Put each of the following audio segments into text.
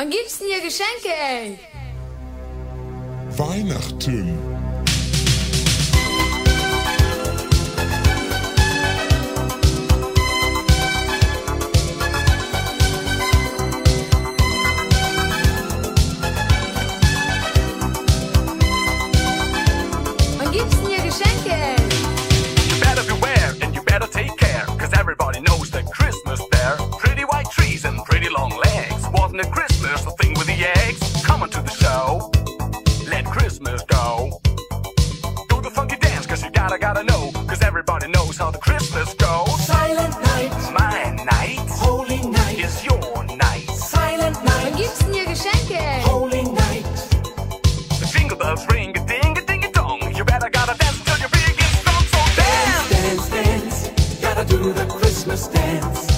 Wann gibt's denn hier Geschenke, ey? Weihnachten. that I gotta know, cause everybody knows how the Christmas goes. Silent night. My night. Holy night. Is your night. Silent night. Wann gibt's denn hier Geschenke? Holy night. The jingle bells ring a ding a ding a dong. You better gotta dance until your big is strong, so dance. Dance, dance, dance. Gotta do the Christmas dance.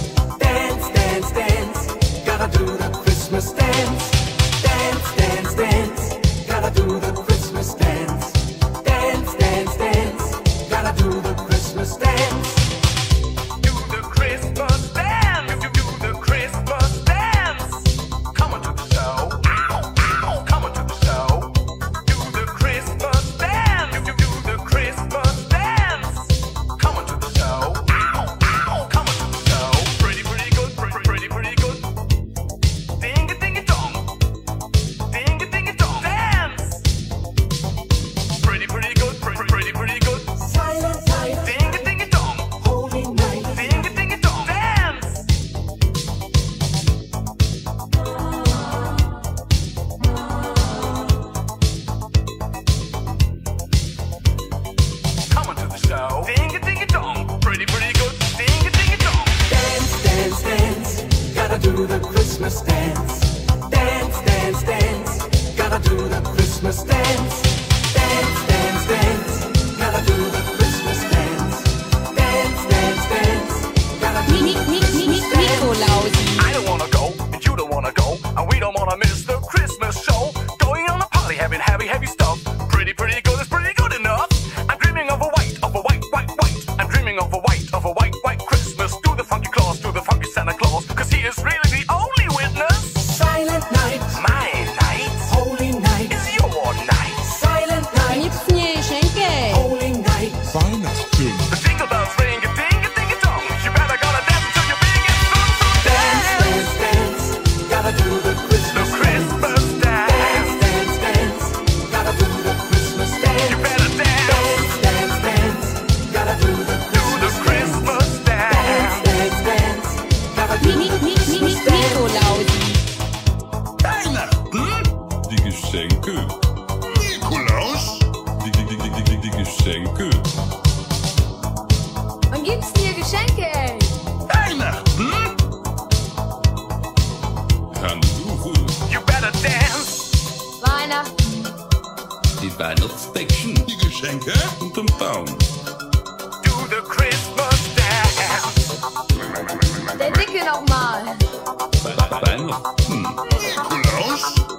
die Weihnachtsdecken, die Geschenke und den Baum. Do the Christmas dance. Der Dicke nochmal. Weihnachten. Nikolaus.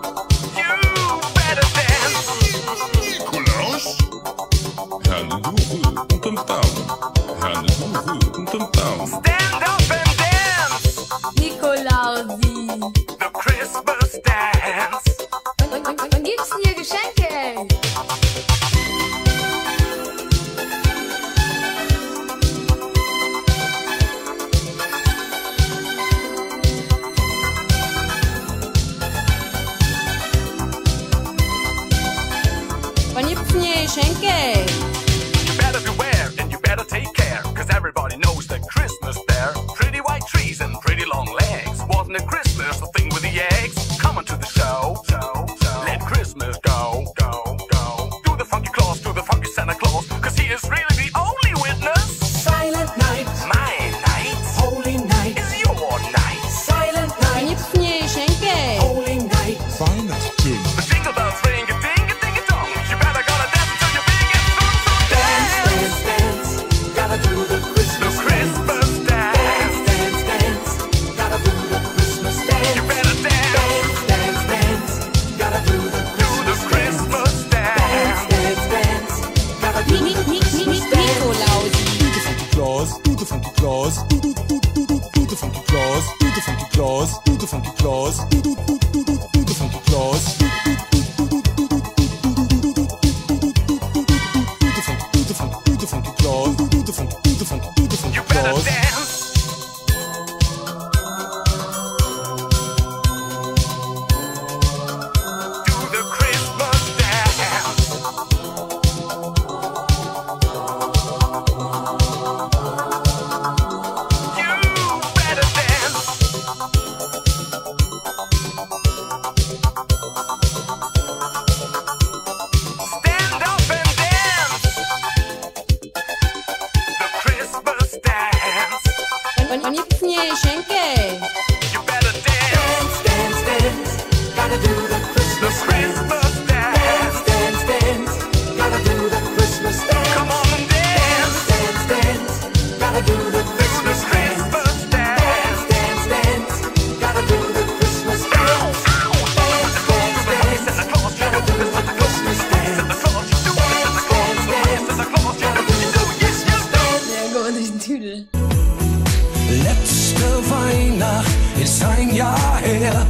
Her.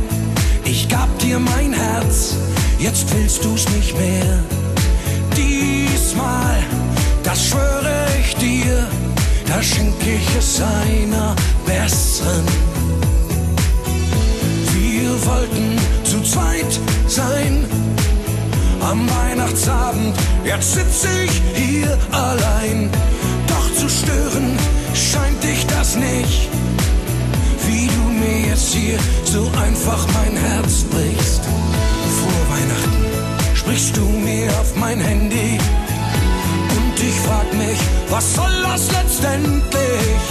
Ich gab dir mein Herz, jetzt willst du's nicht mehr. Diesmal, das schwöre ich dir, da schenk ich es einer besseren. Wir wollten zu zweit sein am Weihnachtsabend, jetzt sitz ich hier allein. Doch zu stören scheint dich das nicht, mir jetzt hier so einfach mein Herz brichst. Vor Weihnachten sprichst du mir auf mein Handy und ich frag mich, was soll das letztendlich?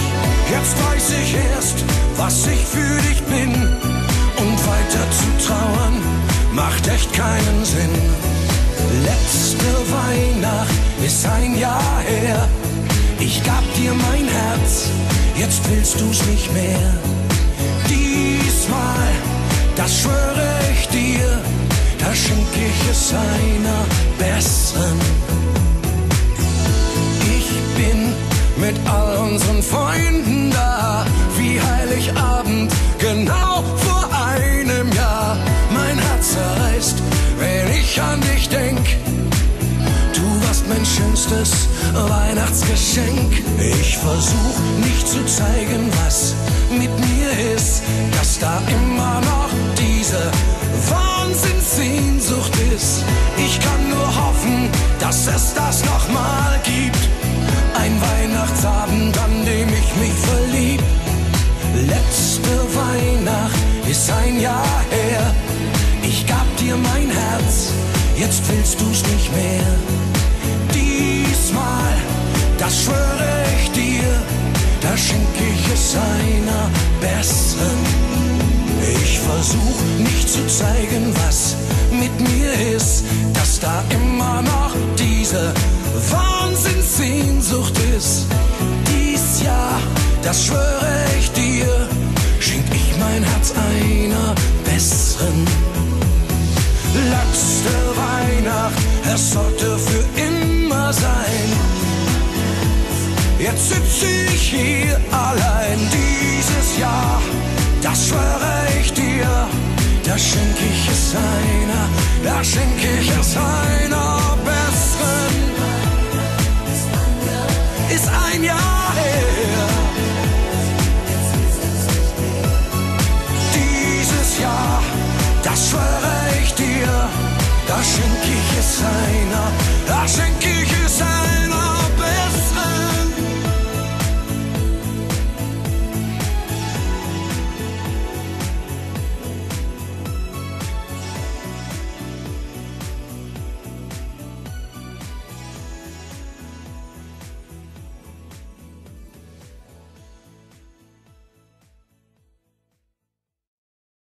Jetzt weiß ich erst, was ich für dich bin und weiter zu trauern macht echt keinen Sinn. Letzte Weihnacht ist ein Jahr her. Ich gab dir mein Herz, jetzt willst du's nicht mehr. Das schwöre ich dir, da schenk ich es einer besseren. Ich bin mit all unseren Freunden da, wie Heiligabend, genau vor einem Jahr. Mein Herz zerreißt, wenn ich an dich denk. Du warst mein schönstes Weihnachtsgeschenk. Ich versuch nicht zu zeigen, was mit mir ist, jetzt willst du's nicht mehr. Diesmal, das schwöre ich dir, da schenk ich es einer besseren. Ich versuch nicht zu zeigen, was mit mir ist, dass da immer noch diese Wahnsinnssehnsucht ist. Dies Jahr, das schwöre ich dir, schenk ich mein Herz einer es sollte für immer sein. Jetzt sitz ich hier allein dieses Jahr, das schwöre ich dir. Da schenk ich es einer, da schenk ich es einer besseren. Ist ein Jahr